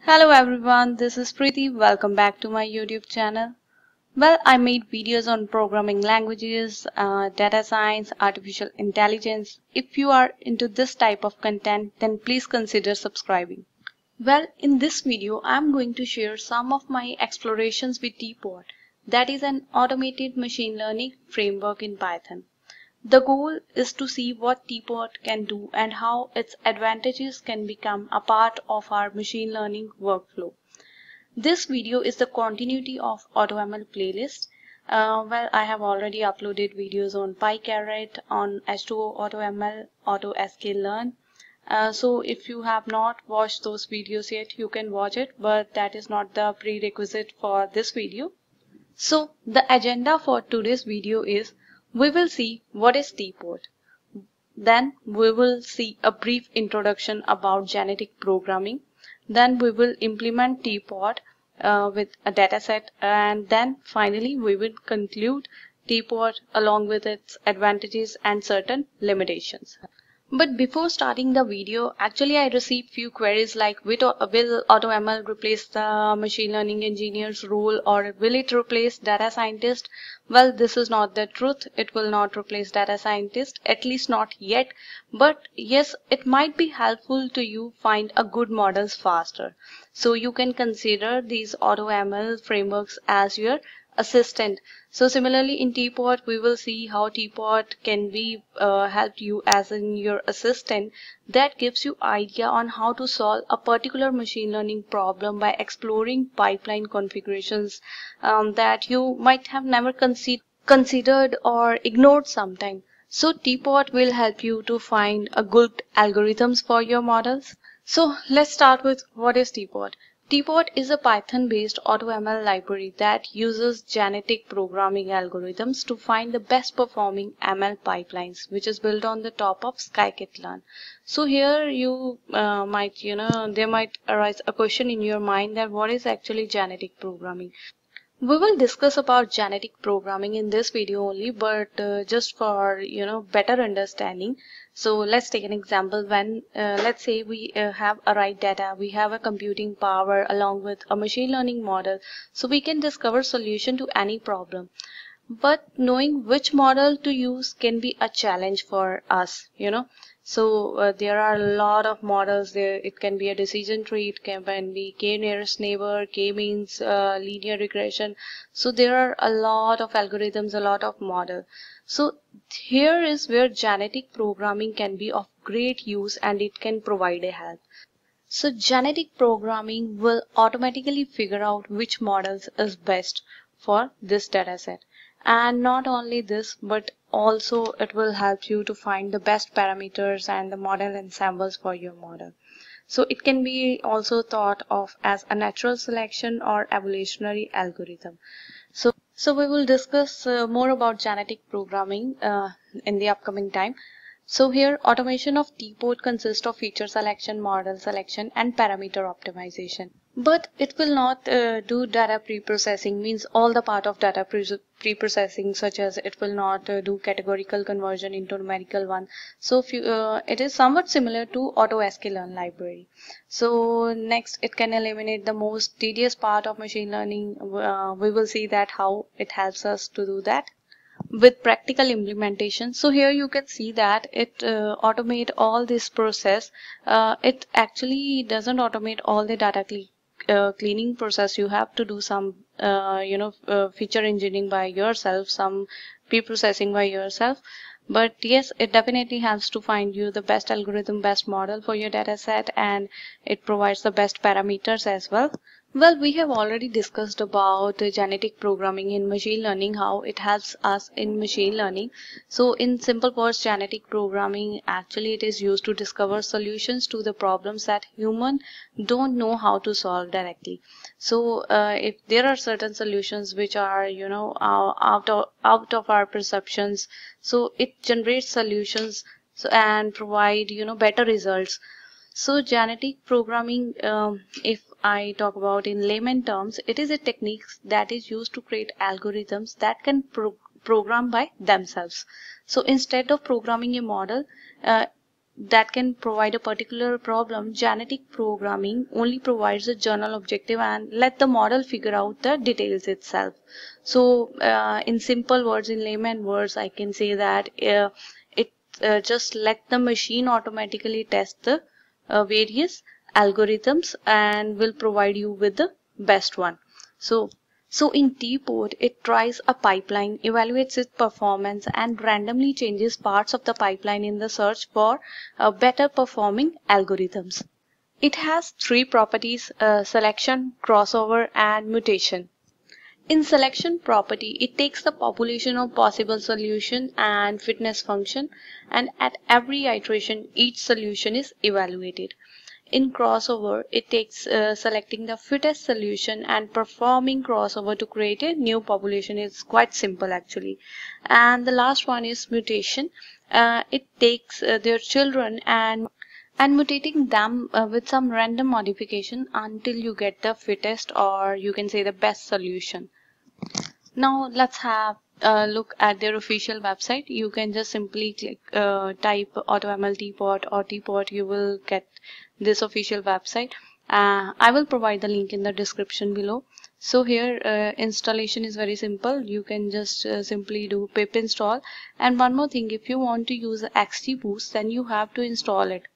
Hello everyone, this is Preeti. Welcome back to my YouTube channel. Well, I made videos on programming languages, uh, data science, artificial intelligence. If you are into this type of content, then please consider subscribing. Well, in this video, I'm going to share some of my explorations with TPOT. That is an automated machine learning framework in Python. The goal is to see what TPOT can do and how its advantages can become a part of our machine learning workflow. This video is the continuity of AutoML playlist. Uh, well, I have already uploaded videos on PyCaret, on H2O AutoML, AutoSKLearn. Uh, so if you have not watched those videos yet, you can watch it, but that is not the prerequisite for this video. So the agenda for today's video is we will see what is TPOT. Then we will see a brief introduction about genetic programming. Then we will implement TPOT uh, with a dataset and then finally we will conclude TPOT along with its advantages and certain limitations. But before starting the video, actually I received few queries like will AutoML replace the machine learning engineer's role or will it replace data scientist? Well, this is not the truth. It will not replace data scientist, at least not yet. But yes, it might be helpful to you find a good models faster. So you can consider these AutoML frameworks as your assistant. So similarly in TPOT, we will see how TPOT can be uh, help you as in your assistant that gives you idea on how to solve a particular machine learning problem by exploring pipeline configurations um, that you might have never considered considered or ignored sometime. So TPOT will help you to find a good algorithms for your models. So let's start with what is TPOT. TPOT is a Python-based AutoML library that uses genetic programming algorithms to find the best performing ML pipelines, which is built on the top of scikit-learn. So here you uh, might, you know, there might arise a question in your mind that what is actually genetic programming? We will discuss about genetic programming in this video only, but uh, just for you know better understanding. So let's take an example. When uh, let's say we uh, have a right data, we have a computing power along with a machine learning model, so we can discover solution to any problem. But knowing which model to use can be a challenge for us, you know. So uh, there are a lot of models. There it can be a decision tree. It can be k nearest neighbor k means uh, linear regression. So there are a lot of algorithms a lot of model so here is where genetic programming can be of great use and it can provide a help. So genetic programming will automatically figure out which models is best for this dataset and not only this but also it will help you to find the best parameters and the model ensembles for your model. So it can be also thought of as a natural selection or evolutionary algorithm so so we will discuss uh, more about genetic programming uh, in the upcoming time so here automation of TPOT consists of feature selection, model selection and parameter optimization. But it will not uh, do data pre-processing means all the part of data pre-processing such as it will not uh, do categorical conversion into numerical one. So you, uh, it is somewhat similar to AutoSKLearn library. So next it can eliminate the most tedious part of machine learning. Uh, we will see that how it helps us to do that with practical implementation. So here you can see that it uh, automate all this process. Uh, it actually doesn't automate all the data uh, cleaning process. You have to do some uh, you know uh, feature engineering by yourself some pre-processing by yourself. But yes it definitely helps to find you the best algorithm best model for your data set and it provides the best parameters as well well, we have already discussed about genetic programming in machine learning, how it helps us in machine learning. So in simple words, genetic programming actually it is used to discover solutions to the problems that human don't know how to solve directly. So uh, if there are certain solutions which are, you know, out of, out of our perceptions, so it generates solutions so, and provide, you know, better results. So genetic programming, um, if I talk about in layman terms, it is a technique that is used to create algorithms that can pro program by themselves. So instead of programming a model, uh, that can provide a particular problem genetic programming only provides a general objective and let the model figure out the details itself so uh, in simple words in layman words i can say that uh, it uh, just let the machine automatically test the uh, various algorithms and will provide you with the best one so so in TPOT, it tries a pipeline, evaluates its performance and randomly changes parts of the pipeline in the search for uh, better performing algorithms. It has three properties, uh, selection, crossover and mutation. In selection property, it takes the population of possible solution and fitness function and at every iteration each solution is evaluated. In crossover, it takes uh, selecting the fittest solution and performing crossover to create a new population. It's quite simple actually. And the last one is mutation. Uh, it takes uh, their children and and mutating them uh, with some random modification until you get the fittest or you can say the best solution. Now let's have a look at their official website. You can just simply click uh, type AutoML TPOT or TPOT. You will get this official website uh, I will provide the link in the description below so here uh, installation is very simple you can just uh, simply do pip install and one more thing if you want to use XGBoost then you have to install it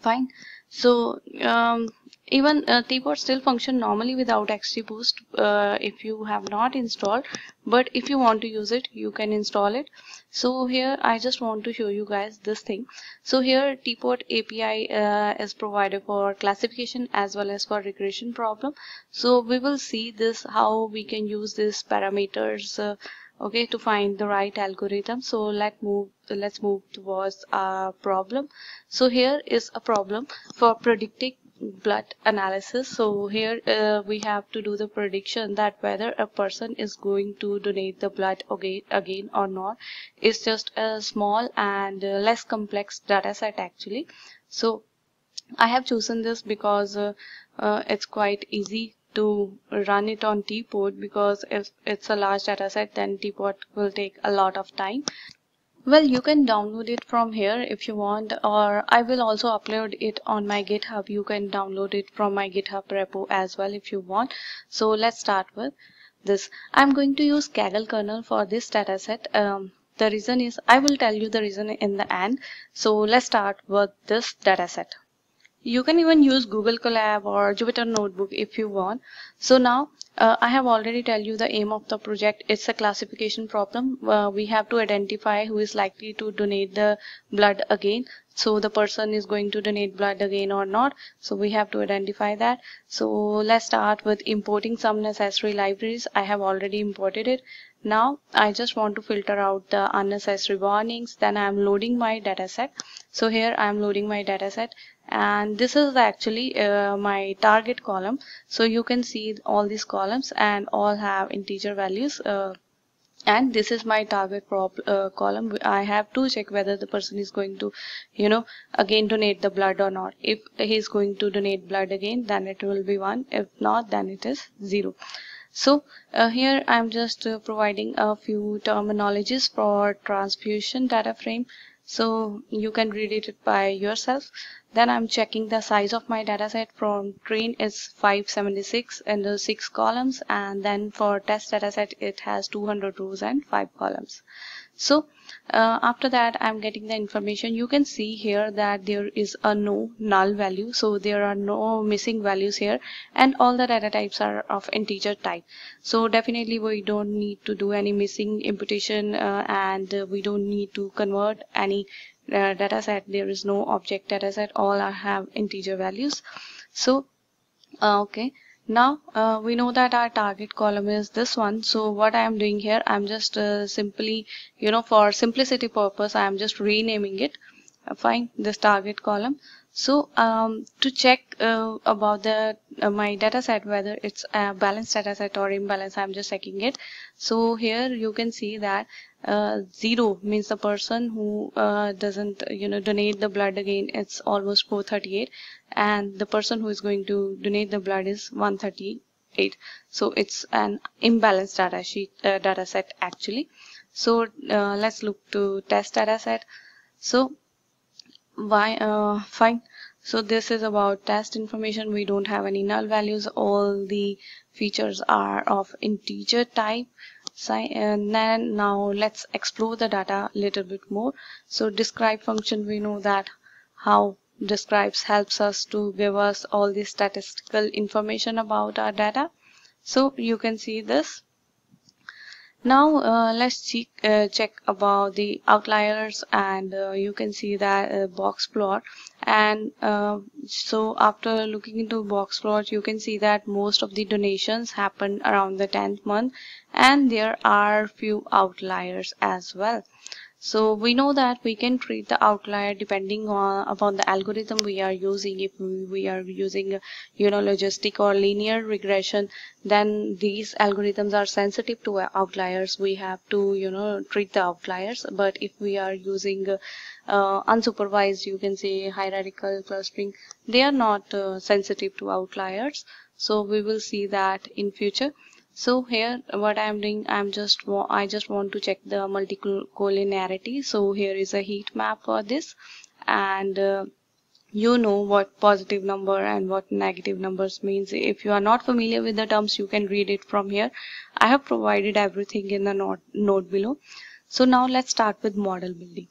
fine so um, even uh, TPOT still function normally without XGBoost uh, if you have not installed. But if you want to use it you can install it. So here I just want to show you guys this thing. So here TPOT API uh, is provided for classification as well as for regression problem. So we will see this how we can use these parameters uh, okay to find the right algorithm. So let move let's move towards our problem. So here is a problem for predicting blood analysis. So here uh, we have to do the prediction that whether a person is going to donate the blood again, again or not. It's just a small and uh, less complex data set actually. So I have chosen this because uh, uh it's quite easy to run it on TPOT because if it's a large data set then TPOT will take a lot of time well you can download it from here if you want or I will also upload it on my github. You can download it from my github repo as well if you want. So let's start with this. I'm going to use Kaggle kernel for this dataset um, the reason is I will tell you the reason in the end. So let's start with this dataset you can even use Google Colab or Jupyter Notebook if you want. So now uh, I have already tell you the aim of the project. It's a classification problem. Uh, we have to identify who is likely to donate the blood again. So the person is going to donate blood again or not. So we have to identify that. So let's start with importing some necessary libraries. I have already imported it. Now I just want to filter out the unnecessary warnings. Then I'm loading my dataset. So here I'm loading my dataset and this is actually uh, my target column. So you can see all these columns and all have integer values uh, and this is my target uh, column. I have to check whether the person is going to you know again donate the blood or not. If he is going to donate blood again then it will be 1 if not then it is 0 so uh, here I'm just uh, providing a few terminologies for transfusion data frame so you can read it by yourself. Then I'm checking the size of my dataset. From train is 576 in the six columns and then for test dataset it has 200 rows and five columns so uh, after that I'm getting the information. You can see here that there is a no null value. So there are no missing values here. And all the data types are of integer type. So definitely we don't need to do any missing imputation uh, and uh, we don't need to convert any uh, data set. There is no object data set. All are have integer values. So uh, okay now uh, we know that our target column is this one. So what I am doing here I'm just uh, simply you know for simplicity purpose I am just renaming it fine this target column. So um, to check uh, about the uh, my data set whether it's a balanced data set or imbalance I'm just checking it. So here you can see that uh, zero means the person who uh, doesn't you know donate the blood again it's almost 438 and the person who is going to donate the blood is 138 so it's an imbalanced data sheet uh, data set actually. So uh, let's look to test data set. So why uh, fine. So this is about test information. We don't have any null values. All the features are of integer type. And then now let's explore the data a little bit more. So describe function. We know that how describes helps us to give us all the statistical information about our data. So you can see this now uh, let's check, uh, check about the outliers and uh, you can see that uh, box plot. And uh, so after looking into box plot you can see that most of the donations happen around the 10th month and there are few outliers as well so we know that we can treat the outlier depending on upon the algorithm we are using. If we are using you know logistic or linear regression, then these algorithms are sensitive to outliers. We have to you know treat the outliers. But if we are using uh, unsupervised, you can say hierarchical clustering, they are not uh, sensitive to outliers. So we will see that in future so here what i'm doing i'm just i just want to check the multicollinearity. So here is a heat map for this. And uh, you know what positive number and what negative numbers means. If you are not familiar with the terms you can read it from here. I have provided everything in the note, note below. So now let's start with model building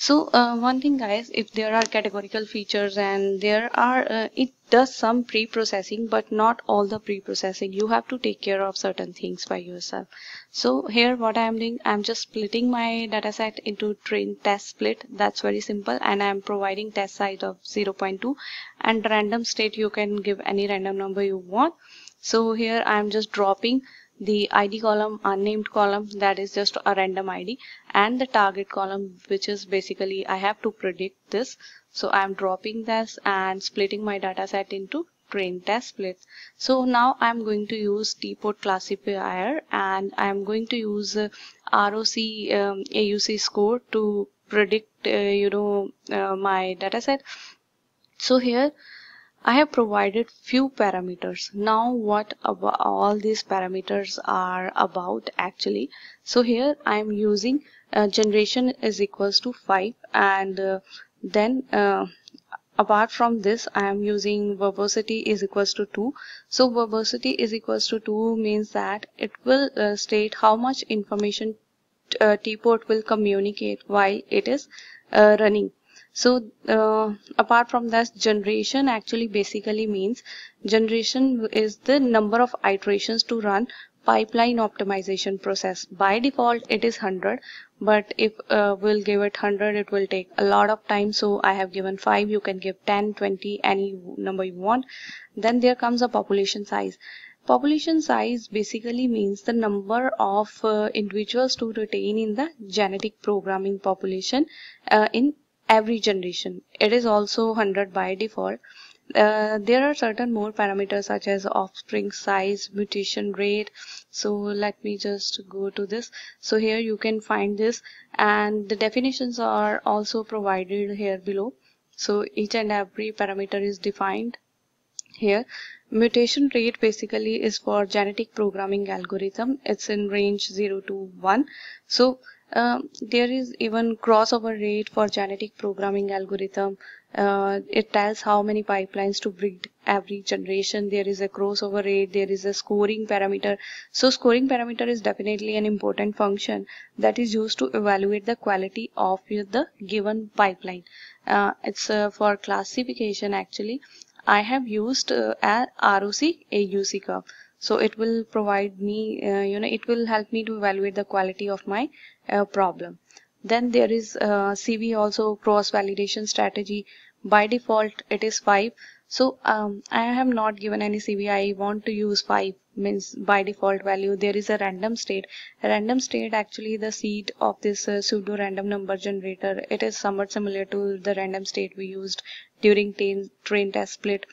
so uh, one thing guys if there are categorical features and there are uh, it does some pre-processing but not all the pre-processing. You have to take care of certain things by yourself. So here what I am doing I'm just splitting my dataset into train test split. That's very simple. And I'm providing test size of 0.2 and random state you can give any random number you want. So here I'm just dropping the id column unnamed column that is just a random id and the target column which is basically I have to predict this. So I'm dropping this and splitting my data set into train test splits. So now I'm going to use TPOT classifier and I'm going to use uh, ROC um, AUC score to predict uh, you know uh, my data set. So here I have provided few parameters. Now what all these parameters are about actually. So here I am using uh, generation is equals to 5 and uh, then uh, apart from this I am using verbosity is equals to 2. So verbosity is equals to 2 means that it will uh, state how much information uh, TPOT will communicate while it is uh, running so uh, apart from that generation actually basically means generation is the number of iterations to run pipeline optimization process. By default it is 100 but if uh, we'll give it 100 it will take a lot of time. So I have given 5 you can give 10 20 any number you want. Then there comes a population size. Population size basically means the number of uh, individuals to retain in the genetic programming population uh, in every generation. It is also 100 by default. Uh, there are certain more parameters such as offspring size, mutation rate. So let me just go to this. So here you can find this and the definitions are also provided here below. So each and every parameter is defined here. Mutation rate basically is for genetic programming algorithm. It's in range 0 to 1. So um, there is even crossover rate for genetic programming algorithm. Uh, it tells how many pipelines to breed every generation. There is a crossover rate. There is a scoring parameter. So scoring parameter is definitely an important function that is used to evaluate the quality of the given pipeline. Uh, it's uh, for classification actually. I have used uh, a ROC AUC curve so it will provide me uh, you know it will help me to evaluate the quality of my uh, problem. Then there is uh, CV also cross validation strategy. By default it is 5 so um, I have not given any CV I want to use 5 means by default value there is a random state. Random state actually the seed of this uh, pseudo random number generator it is somewhat similar to the random state we used during train test split.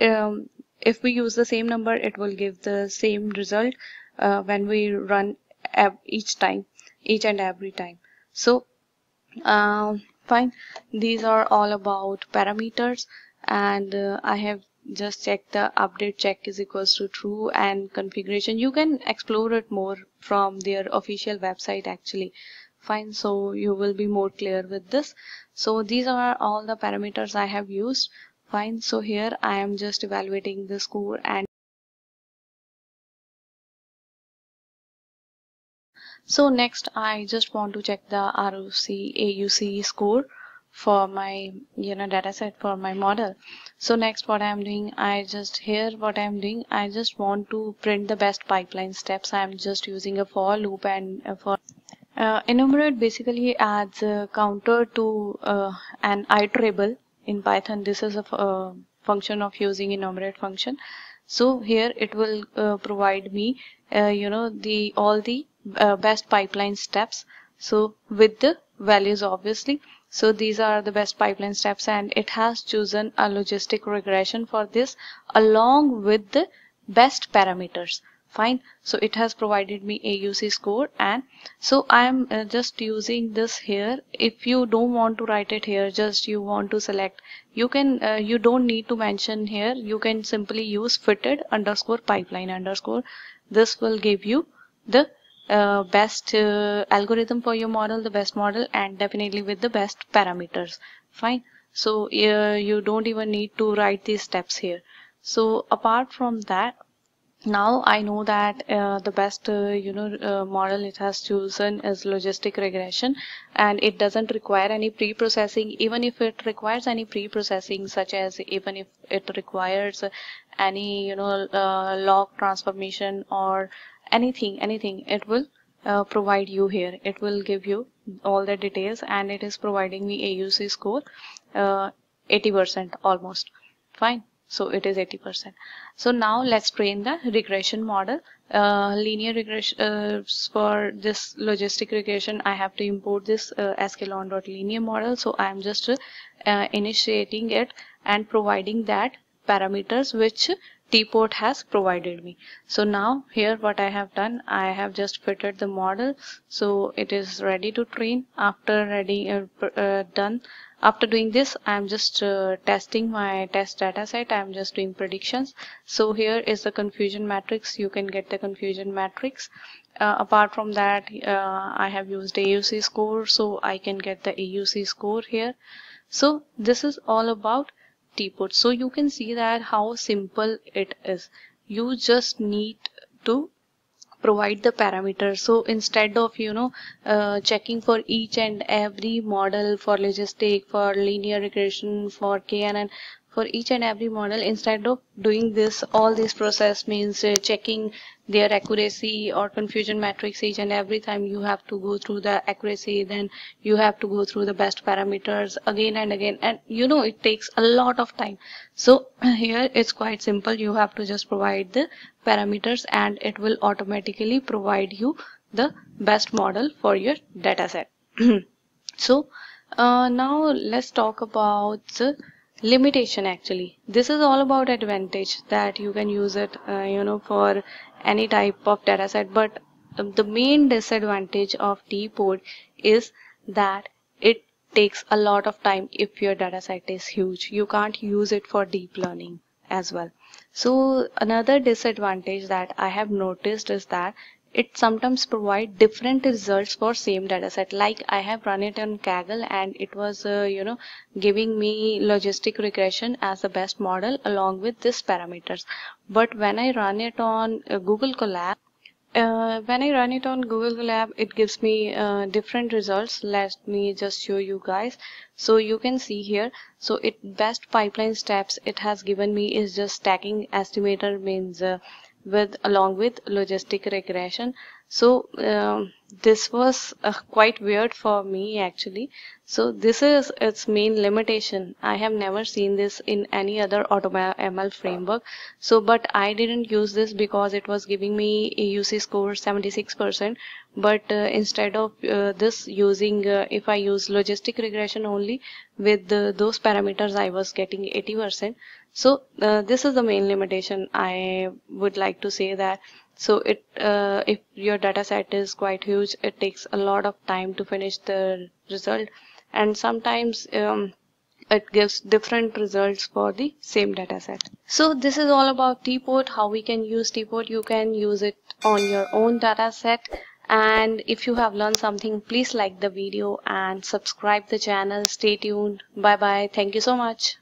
Um, if we use the same number it will give the same result uh, when we run each time each and every time. So uh, fine. These are all about parameters and uh, I have just checked the update check is equals to true and configuration. You can explore it more from their official website actually. Fine. So you will be more clear with this. So these are all the parameters I have used fine so here I am just evaluating the score and so next I just want to check the ROC AUC score for my you know dataset for my model. So next what I'm doing I just here what I'm doing I just want to print the best pipeline steps. I'm just using a for loop and for uh, enumerate basically adds a counter to uh, an iterable in Python this is a uh, function of using enumerate function. So here it will uh, provide me uh, you know the all the uh, best pipeline steps. So with the values obviously. So these are the best pipeline steps and it has chosen a logistic regression for this along with the best parameters fine. So it has provided me AUC score and so I am uh, just using this here. If you don't want to write it here just you want to select you can uh, you don't need to mention here. You can simply use fitted underscore pipeline underscore. This will give you the uh, best uh, algorithm for your model the best model and definitely with the best parameters. Fine. So uh, you don't even need to write these steps here. So apart from that now I know that uh, the best uh, you know uh, model it has chosen is logistic regression and it doesn't require any pre-processing. Even if it requires any pre-processing such as even if it requires any you know uh, log transformation or anything anything it will uh, provide you here. It will give you all the details and it is providing me AUC score 80% uh, almost. Fine so it is 80% so now let's train the regression model. Uh, linear regression uh, for this logistic regression I have to import this uh, sklearn.linear model. So I am just uh, initiating it and providing that parameters which TPOT has provided me. So now here what I have done I have just fitted the model. So it is ready to train. After ready uh, uh, done after doing this I'm just uh, testing my test data set. I'm just doing predictions. So here is the confusion matrix. You can get the confusion matrix. Uh, apart from that uh, I have used AUC score so I can get the AUC score here. So this is all about TPOT so you can see that how simple it is. You just need to provide the parameters so instead of you know uh, checking for each and every model for logistic for linear regression for knn for each and every model instead of doing this all this process means uh, checking their accuracy or confusion matrix each and every time you have to go through the accuracy then you have to go through the best parameters again and again. And you know it takes a lot of time. So here it's quite simple. You have to just provide the parameters and it will automatically provide you the best model for your dataset. So uh, now let's talk about limitation actually. This is all about advantage that you can use it uh, you know for any type of data set. But the main disadvantage of TPOT is that it takes a lot of time if your data set is huge. You can't use it for deep learning as well. So another disadvantage that i have noticed is that it sometimes provide different results for same dataset like I have run it on Kaggle and it was uh, you know giving me logistic regression as the best model along with this parameters. But when I run it on uh, Google Colab uh, when I run it on Google Colab it gives me uh, different results. Let me just show you guys. So you can see here. So it best pipeline steps it has given me is just stacking estimator means uh, with along with logistic regression so um, this was uh, quite weird for me actually. So this is its main limitation. I have never seen this in any other automl framework. So but i didn't use this because it was giving me a uc score 76 percent. But uh, instead of uh, this using uh, if i use logistic regression only with those parameters i was getting 80 percent. So uh, this is the main limitation. I would like to say that so it uh, if your data set is quite huge it takes a lot of time to finish the result. And sometimes um, it gives different results for the same data set. So this is all about TPOT how we can use TPOT. You can use it on your own data set. And if you have learned something please like the video and subscribe the channel. Stay tuned. Bye bye thank you so much